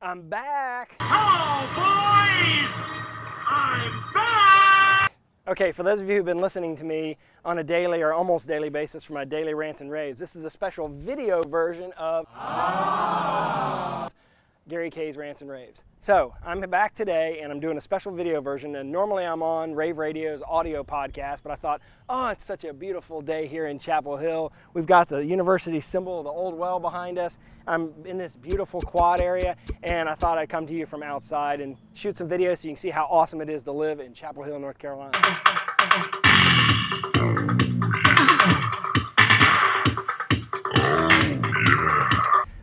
I'm back. Oh, boys! I'm back! Okay, for those of you who've been listening to me on a daily or almost daily basis for my daily rants and raves, this is a special video version of ah. Kayye's Rants and Raves. So I'm back today and I'm doing a special video version and normally I'm on Rave Radio's audio podcast, but I thought, oh, it's such a beautiful day here in Chapel Hill. We've got the university symbol, the old well behind us. I'm in this beautiful quad area and I thought I'd come to you from outside and shoot some videos so you can see how awesome it is to live in Chapel Hill, North Carolina.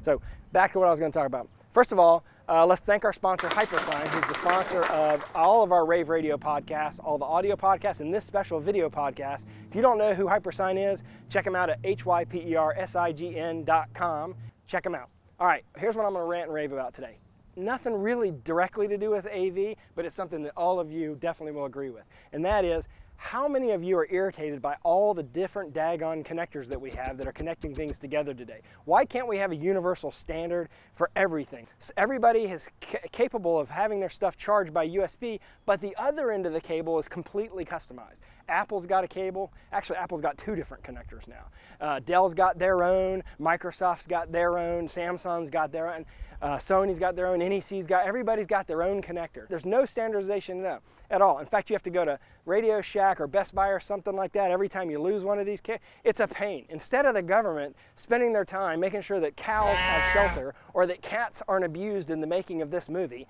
So back to what I was going to talk about. First of all, uh, let's thank our sponsor, Hypersign, who's the sponsor of all of our Rave Radio podcasts, all the audio podcasts, and this special video podcast. If you don't know who Hypersign is, check them out at hypersign.com. Check them out. All right, here's what I'm going to rant and rave about today. Nothing really directly to do with AV, but it's something that all of you definitely will agree with. And that is how many of you are irritated by all the different daggone connectors that we have that are connecting things together today? Why can't we have a universal standard for everything? Everybody is capable of having their stuff charged by USB, but the other end of the cable is completely customized. Apple's got a cable. Actually, Apple's got two different connectors now. Uh, Dell's got their own, Microsoft's got their own, Samsung's got their own. Uh, Sony's got their own, NEC's got, everybody's got their own connector. There's no standardization at all. In fact, you have to go to Radio Shack or Best Buy or something like that every time you lose one of these kids. It's a pain. Instead of the government spending their time making sure that cows have shelter or that cats aren't abused in the making of this movie.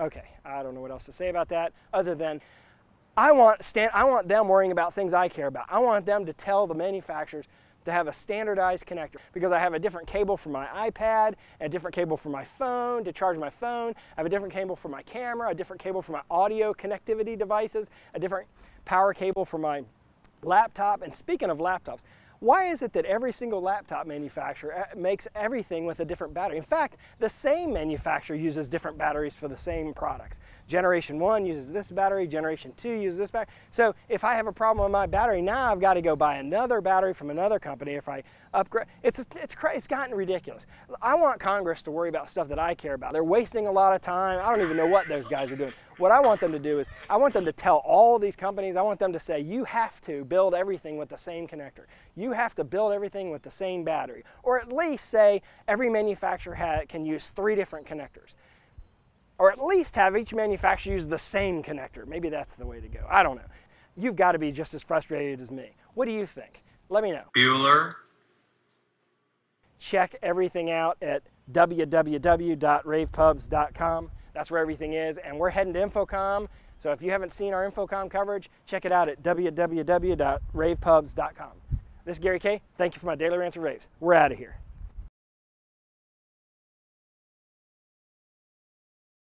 Okay, I don't know what else to say about that other than I want, stand, I want them worrying about things I care about. I want them to tell the manufacturers to have a standardized connector because I have a different cable for my iPad, a different cable for my phone to charge my phone, I have a different cable for my camera, a different cable for my audio connectivity devices, a different power cable for my laptop. And speaking of laptops, why is it that every single laptop manufacturer uh, makes everything with a different battery? In fact, the same manufacturer uses different batteries for the same products. Generation 1 uses this battery, Generation 2 uses this battery. So if I have a problem with my battery, now I've got to go buy another battery from another company if I upgrade. It's, it's, it's gotten ridiculous. I want Congress to worry about stuff that I care about. They're wasting a lot of time. I don't even know what those guys are doing. What I want them to do is I want them to tell all these companies, I want them to say, you have to build everything with the same connector. You have to build everything with the same battery. Or at least say every manufacturer can use three different connectors. Or at least have each manufacturer use the same connector. Maybe that's the way to go. I don't know. You've got to be just as frustrated as me. What do you think? Let me know. Bueller. Check everything out at www.ravepubs.com. That's where everything is. And we're heading to InfoComm. So if you haven't seen our InfoComm coverage, check it out at www.ravepubs.com. This is Gary Kayye. Thank you for my daily rants and raves. We're out of here.